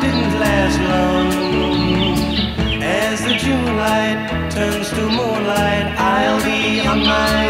didn't last long. As the June light turns to moonlight, I'll be on my.